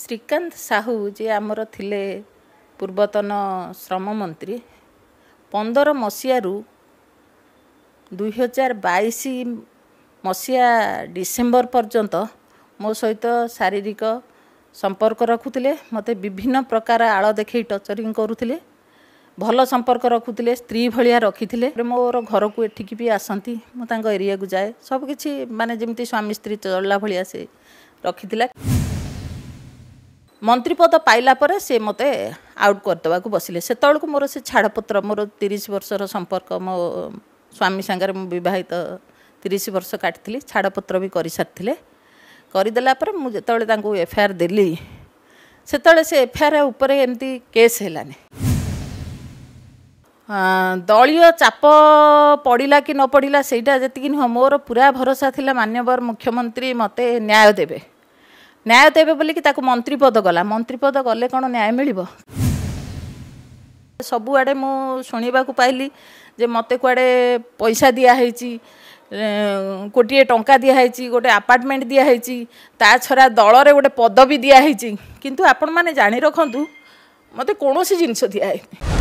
ଶ୍ରୀକାନ୍ତ ସାହୁ ଯିଏ ଆମର ଥିଲେ ପୂର୍ବତନ ଶ୍ରମ ମନ୍ତ୍ରୀ ପନ୍ଦର ମସିହାରୁ ଦୁଇହଜାର ବାଇଶ ମସିହା ଡିସେମ୍ବର ପର୍ଯ୍ୟନ୍ତ ମୋ ସହିତ ଶାରୀରିକ ସମ୍ପର୍କ ରଖୁଥିଲେ ମୋତେ ବିଭିନ୍ନ ପ୍ରକାର ଆଳ ଦେଖାଇ ଟର୍ଚରିଂ କରୁଥିଲେ ଭଲ ସମ୍ପର୍କ ରଖୁଥିଲେ ସ୍ତ୍ରୀ ଭଳିଆ ରଖିଥିଲେ। ମୋର ଘରକୁ ଏଠିକି ବି ଆସନ୍ତି ମୁଁ ତାଙ୍କ ଏରିଆକୁ ଯାଏ। ସବୁକିଛି ମାନେ ଯେମିତି ସ୍ୱାମୀ ସ୍ତ୍ରୀ ଚଳିଲା ଭଳିଆ ସେ ରଖିଥିଲା। ମନ୍ତ୍ରୀ ପଦ ପାଇଲା ପରେ ସେ ମୋତେ ଆଉଟ୍ କରିଦେବାକୁ ବସିଲେ। ସେତେବେଳକୁ ମୋର ସେ ଛାଡ଼ପତ୍ର ମୋର ତିରିଶ ବର୍ଷର ସମ୍ପର୍କ ମୋ ସ୍ୱାମୀ ସାଙ୍ଗରେ ମୁଁ ବିବାହିତ ତିରିଶ ବର୍ଷ କାଟିଥିଲି ଛାଡ଼ପତ୍ର ବି କରିସାରିଥିଲେ। କରିଦେଲା ପରେ ମୁଁ ଯେତେବେଳେ ତାଙ୍କୁ ଏଫଆଇଆର୍ ଦେଲି ସେତେବେଳେ ସେ ଏଫଆଇଆର୍ ଉପରେ ଏମିତି କେସ୍ ହେଲାନି। ଦଳୀୟ ଚାପ ପଡ଼ିଲା କି ନ ପଡ଼ିଲା ସେଇଟା ଯେତିକି ନୁହଁ ମୋର ପୁରା ଭରସା ଥିଲା ମାନ୍ୟବର ମୁଖ୍ୟମନ୍ତ୍ରୀ ମୋତେ ନ୍ୟାୟ ଦେବେ। ନ୍ୟାୟ ଦେବେ ବୋଲିକି ତାକୁ ମନ୍ତ୍ରୀ ପଦ ଗଲା। ମନ୍ତ୍ରୀ ପଦ ଗଲେ କ'ଣ ନ୍ୟାୟ ମିଳିବ? ସବୁଆଡ଼େ ମୁଁ ଶୁଣିବାକୁ ପାଇଲି ଯେ ମୋତେ କୁଆଡ଼େ ପଇସା ଦିଆହେଇଛି ଗୋଟିଏ ଟଙ୍କା ଦିଆହେଇଛି ଗୋଟେ ଆପାର୍ଟମେଣ୍ଟ ଦିଆହେଇଛି ତା ଛଡ଼ା ଦଳରେ ଗୋଟେ ପଦବୀ ଦିଆହେଇଛି କିନ୍ତୁ ଆପଣମାନେ ଜାଣି ରଖନ୍ତୁ ମୋତେ କୌଣସି ଜିନିଷ ଦିଆହେଇନି